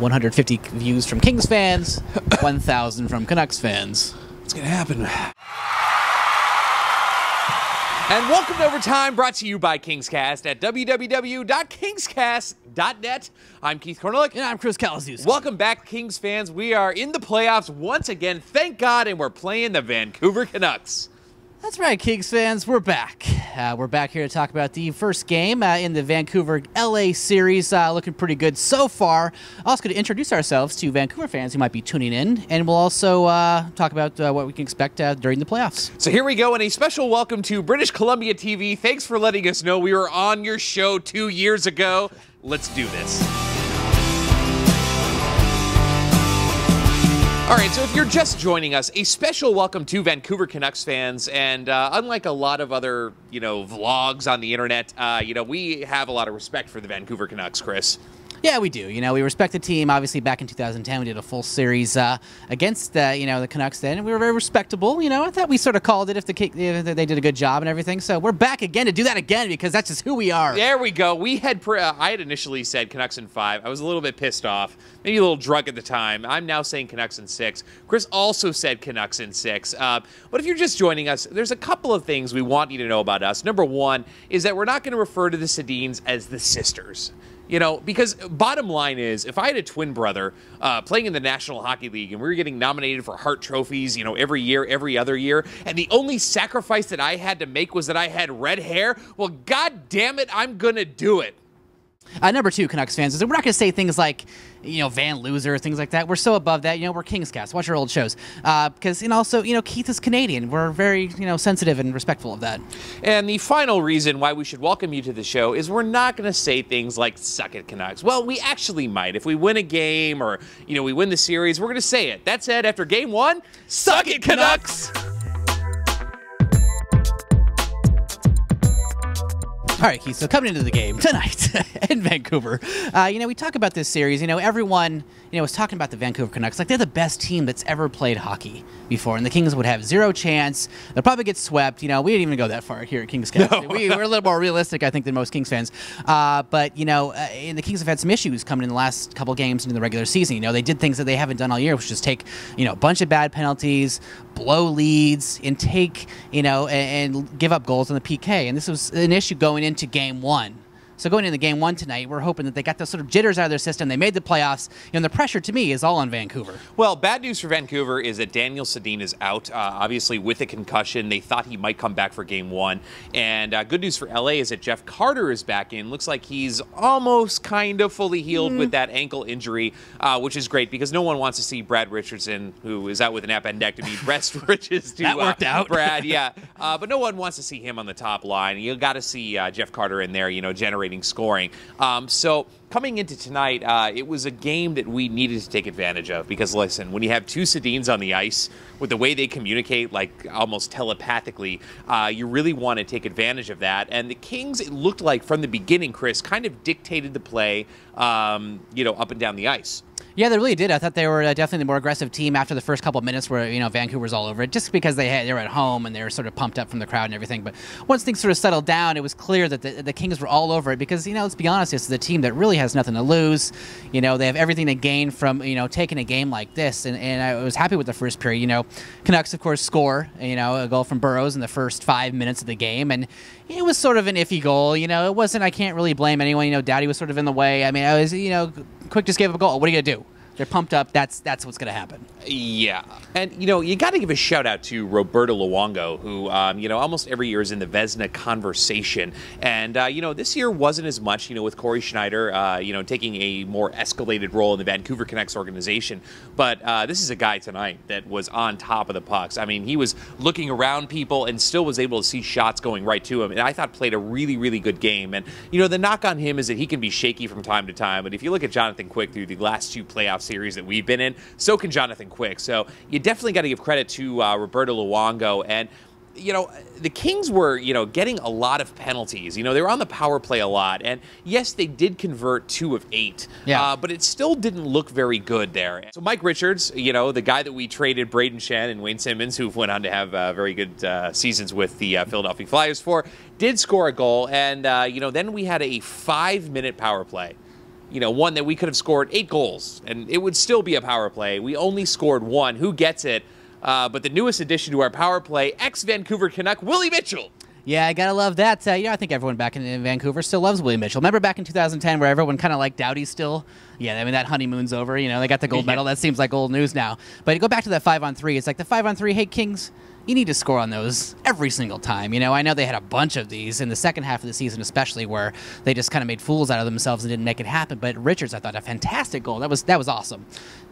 150 views from Kings fans, 1,000 from Canucks fans. What's going to happen? And welcome to Overtime, brought to you by Kingscast at www.kingscast.net. I'm Keith Korneluk. And I'm Chris Kaliszewski. Welcome back, Kings fans. We are in the playoffs once again, thank God, and we're playing the Vancouver Canucks. That's right, Kings fans. We're back. Uh, we're back here to talk about the first game uh, in the Vancouver LA series. Uh, looking pretty good so far. Also, going to introduce ourselves to Vancouver fans who might be tuning in, and we'll also uh, talk about uh, what we can expect uh, during the playoffs. So here we go, and a special welcome to British Columbia TV. Thanks for letting us know we were on your show two years ago. Let's do this. All right, so if you're just joining us, a special welcome to Vancouver Canucks fans. And uh, unlike a lot of other, you know, vlogs on the internet, uh, you know, we have a lot of respect for the Vancouver Canucks, Chris. Yeah, we do. You know, we respect the team. Obviously, back in 2010, we did a full series uh, against the, you know the Canucks. Then and we were very respectable. You know, I thought we sort of called it if the they did a good job and everything. So we're back again to do that again because that's just who we are. There we go. We had pre- uh, I had initially said Canucks in five. I was a little bit pissed off, maybe a little drunk at the time. I'm now saying Canucks in six. Chris also said Canucks in six. Uh, but if you're just joining us, there's a couple of things we want you to know about us. Number one is that we're not going to refer to the Sedins as the sisters. You know, because bottom line is, if I had a twin brother uh, playing in the National Hockey League and we were getting nominated for Hart trophies, you know, every year, every other year, and the only sacrifice that I had to make was that I had red hair, well, god damn it, I'm gonna do it. Uh, number two, Canucks fans, is we're not going to say things like, you know, Van Loser, things like that. We're so above that. You know, we're Kings cast. Watch our old shows. Because, uh, and also, you know, Keith is Canadian. We're very, you know, sensitive and respectful of that. And the final reason why we should welcome you to the show is we're not going to say things like suck it, Canucks. Well, we actually might. If we win a game or, you know, we win the series, we're going to say it. That said, after game one, suck it, Canucks! All right, Keith. So coming into the game tonight in Vancouver, uh, you know, we talk about this series. You know, everyone, you know, was talking about the Vancouver Canucks like they're the best team that's ever played hockey before, and the Kings would have zero chance. They'll probably get swept. You know, we didn't even go that far here at Kings. No. We, are a little more realistic, I think, than most Kings fans. Uh, but you know, uh, and the Kings have had some issues coming in the last couple games into the regular season. You know, they did things that they haven't done all year, which is take you know a bunch of bad penalties, blow leads, and take you know and, and give up goals on the PK. And this was an issue going into game one. So going into game one tonight, we're hoping that they got those sort of jitters out of their system. They made the playoffs. You know, the pressure to me is all on Vancouver. Well, bad news for Vancouver is that Daniel Sedin is out, uh, obviously with a concussion. They thought he might come back for game one. And uh, good news for LA is that Jeff Carter is back in. Looks like he's almost kind of fully healed mm. with that ankle injury, uh, which is great because no one wants to see Brad Richardson, who is out with an appendectomy, breast riches to that worked uh, out. Brad. Yeah, uh, but no one wants to see him on the top line. You got to see uh, Jeff Carter in there, you know, scoring. Um, so coming into tonight, uh, it was a game that we needed to take advantage of because listen, when you have two Sedins on the ice with the way they communicate, like almost telepathically, uh, you really want to take advantage of that. And the Kings, it looked like from the beginning, Chris, kind of dictated the play, um, you know, up and down the ice. Yeah, they really did. I thought they were uh, definitely the more aggressive team after the first couple of minutes, where you know Vancouver's all over it, just because they had, they were at home and they were sort of pumped up from the crowd and everything. But once things sort of settled down, it was clear that the, the Kings were all over it because you know let's be honest, this is a team that really has nothing to lose. You know they have everything to gain from you know taking a game like this, and, and I was happy with the first period. You know, Canucks of course score you know a goal from Burrows in the first five minutes of the game, and it was sort of an iffy goal. You know, it wasn't. I can't really blame anyone. You know, Daddy was sort of in the way. I mean, I was you know, Quick just gave up a goal. What are you gonna do? They're pumped up. That's that's what's going to happen. Yeah, and you know you got to give a shout out to Roberto Luongo, who um, you know almost every year is in the Vezina conversation, and uh, you know this year wasn't as much. You know with Cory Schneider, uh, you know taking a more escalated role in the Vancouver Canucks organization, but uh, this is a guy tonight that was on top of the pucks. I mean, he was looking around people and still was able to see shots going right to him, and I thought played a really really good game. And you know the knock on him is that he can be shaky from time to time, but if you look at Jonathan Quick through the last two playoff series that we've been in. So can Jonathan Quick. So you definitely got to give credit to uh, Roberto Luongo and you know, the Kings were, you know, getting a lot of penalties. You know, they were on the power play a lot. And yes, they did convert two of eight. Yeah. Uh, but it still didn't look very good there. So Mike Richards, you know, the guy that we traded Brayden Schenn and Wayne Simmonds, who went on to have uh, very good uh, seasons with the uh, Philadelphia Flyers for, did score a goal. And, uh, you know, then we had a five minute power play you know, one that we could have scored eight goals and it would still be a power play. We only scored one. Who gets it? Uh, but the newest addition to our power play, ex Vancouver Canuck, Willie Mitchell. Yeah, I gotta love that. Uh, you know, I think everyone back in, in, Vancouver still loves Willie Mitchell. Remember back in 2010 where everyone kind of liked Doughty still? Yeah, I mean that honeymoon's over. You know, they got the gold medal. That seems like old news now. But go back to that five on three. It's like the five on three. Hey, Kings, you need to score on those every single time. You know, I know they had a bunch of these in the second half of the season, especially where they just kind of made fools out of themselves and didn't make it happen. But Richards, I thought, a fantastic goal. That was that was awesome.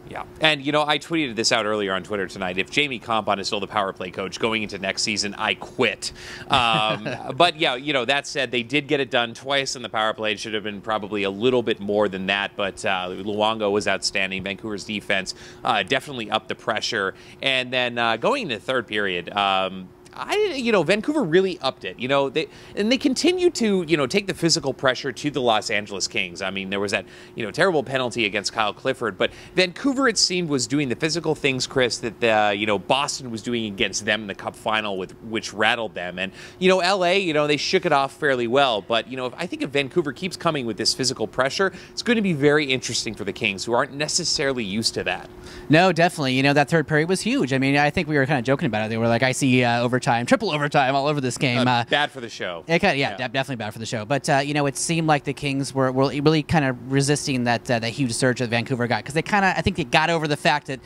Yeah, and you know, I tweeted this out earlier on Twitter tonight. If Jamie Kompon is still the power play coach going into next season, I quit. Um, but yeah, you know, that said, they did get it done twice in the power play. It should have been probably a little bit more than that, but uh, Luongo was outstanding. Vancouver's defense uh, definitely upped the pressure, and then uh, going into the third period. Um, I, didn't you know, Vancouver really upped it. You know, they and they continue to, you know, take the physical pressure to the Los Angeles Kings. I mean, there was that, you know, terrible penalty against Kyle Clifford, but Vancouver, it seemed, was doing the physical things, Chris, that the, you know Boston was doing against them in the Cup final, with which rattled them. And you know, LA, you know, they shook it off fairly well. But you know, if, I think if Vancouver keeps coming with this physical pressure, it's going to be very interesting for the Kings, who aren't necessarily used to that. No, definitely. You know, that third period was huge. I mean, I think we were kind of joking about it. They were like, I see uh, overtime, triple overtime all over this game. Uh, uh, bad for the show. It kind of, yeah, yeah. definitely bad for the show. But, uh, you know, it seemed like the Kings were, were really kind of resisting that, uh, that huge surge that Vancouver got because they kind of, I think they got over the fact that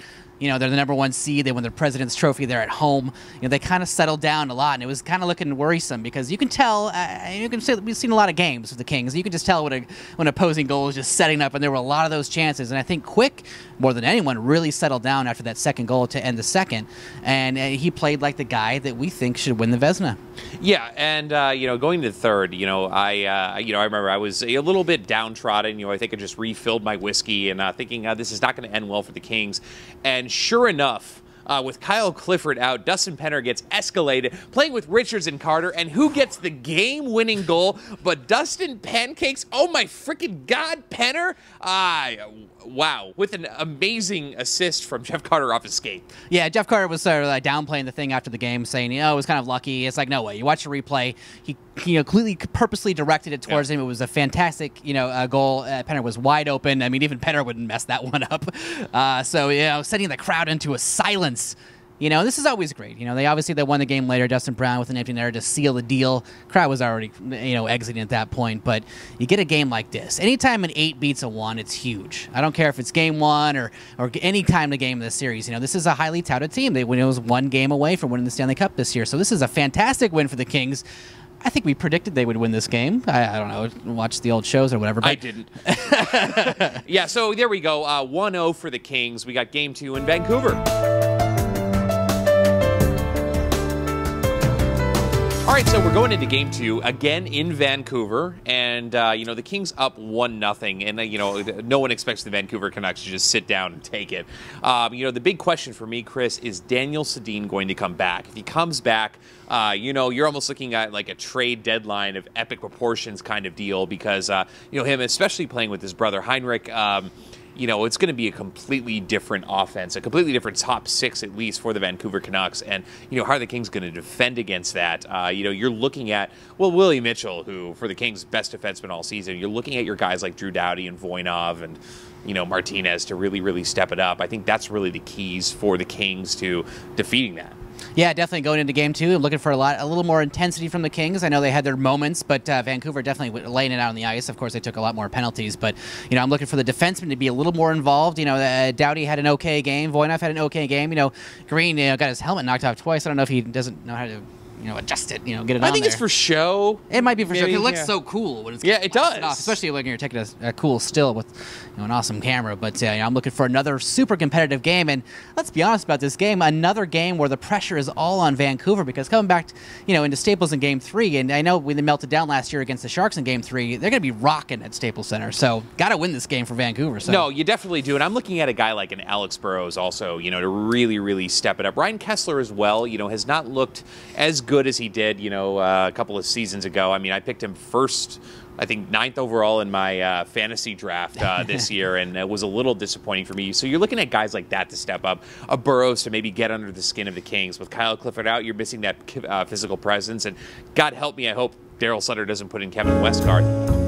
you know, they're the number one seed. They won the President's Trophy. They're at home. You know, they kind of settled down a lot, and it was kind of looking worrisome because you can tell. Uh, you can say we've seen a lot of games with the Kings. You can just tell when a when opposing goal is just setting up, and there were a lot of those chances. And I think Quick, more than anyone, really settled down after that second goal to end the second, and uh, he played like the guy that we think should win the Vezina. Yeah, and uh, you know, going to the third, you know, I uh, you know I remember I was a little bit downtrodden. You know, I think I just refilled my whiskey and uh, thinking uh, this is not going to end well for the Kings, and sure enough. Uh, with Kyle Clifford out, Dustin Penner gets escalated, playing with Richards and Carter, and who gets the game-winning goal? But Dustin Pancakes. Oh my freaking God, Penner! Ah, wow, with an amazing assist from Jeff Carter off his skate. Yeah, Jeff Carter was sort of like downplaying the thing after the game, saying, you know, it was kind of lucky. It's like, no way. You watch the replay. He, you know, completely purposely directed it towards yeah. him. It was a fantastic, you know, uh, goal. Uh, Penner was wide open. I mean, even Penner wouldn't mess that one up. Uh, so, you know, setting the crowd into a silence you know, this is always great. You know, they obviously they won the game later. Dustin Brown with an empty netter to seal the deal. Crowd was already you know exiting at that point, but you get a game like this. Anytime an eight beats a one, it's huge. I don't care if it's game one or or any time the game of the series. You know, this is a highly touted team. They it was one game away from winning the Stanley Cup this year, so this is a fantastic win for the Kings. I think we predicted they would win this game. I, I don't know, watch the old shows or whatever. But. I didn't. yeah, so there we go. Uh, 1 0 for the Kings. We got game two in Vancouver. All right, so we're going into game two again in Vancouver, and uh, you know the Kings up one nothing, and uh, you know no one expects the Vancouver Canucks to just sit down and take it. Um, you know the big question for me, Chris, is Daniel Sedin going to come back? If he comes back, uh, you know you're almost looking at like a trade deadline of epic proportions kind of deal because uh, you know him, especially playing with his brother Henrik. Um, you know, it's going to be a completely different offense, a completely different top six at least for the Vancouver Canucks. And, you know, how are the Kings going to defend against that? Uh, you know, you're looking at, well, Willie Mitchell, who for the Kings, best defenseman all season. You're looking at your guys like Drew Doughty and Voinov and, you know, Martinez to really, really step it up. I think that's really the keys for the Kings to defeating that. Yeah, definitely going into game two, looking for a lot, a little more intensity from the Kings. I know they had their moments, but uh, Vancouver definitely laying it out on the ice. Of course, they took a lot more penalties, but you know, I'm looking for the defensemen to be a little more involved. You know, uh, Doughty had an okay game, Voinov had an okay game. You know, Green you know, got his helmet knocked off twice. I don't know if he doesn't know how to you know, adjust it, you know, get it I think there. it's for show. It might be for Maybe, show. It looks yeah. so cool when it's yeah, it does. Off, especially when you're taking a, a, cool still with you know, an awesome camera. But uh, you know, I'm looking for another super competitive game. And let's be honest about this game, another game where the pressure is all on Vancouver because coming back, to, you know, into Staples in Game Three, and I know when they melted down last year against the Sharks in Game Three, they're going to be rocking at Staples Center. So got to win this game for Vancouver. So. No, you definitely do. And I'm looking at a guy like an Alex Burrows also, you know, to really, really step it up. Ryan Kesler as well, you know, has not looked as good as he did, you know, uh, a couple of seasons ago. I mean, I picked him first. I think ninth overall in my uh, fantasy draft uh, this year, and it was a little disappointing for me. So you're looking at guys like that to step up, a Burrows to maybe get under the skin of the Kings. With Kyle Clifford out, you're missing that uh, physical presence, and God help me, I hope Darryl Sutter doesn't put in Kevin Westgarth.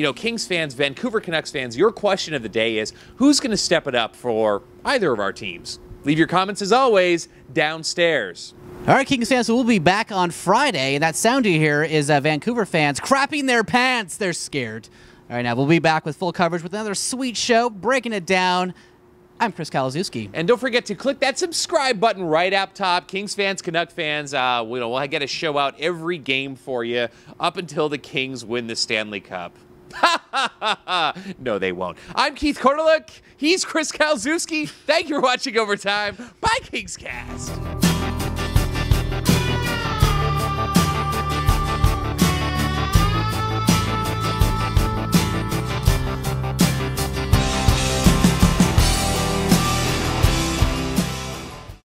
you know, Kings fans, Vancouver Canucks fans, your question of the day is who's going to step it up for either of our teams? Leave your comments as always downstairs. All right, Kings fans, so we'll be back on Friday, and that sound you hear is uh, Vancouver fans crapping their pants. They're scared. All right, now we'll be back with full coverage with another sweet show, breaking it down. I'm Chris Kaliszewski. And don't forget to click that subscribe button right up top. Kings fans, Canuck fans, uh, we'll, we'll get a show out every game for you up until the Kings win the Stanley Cup. no, they won't. I'm Keith Korneluk. He's Chris Kaliszewski. Thank you for watching Overtime. Bye, Kingscast.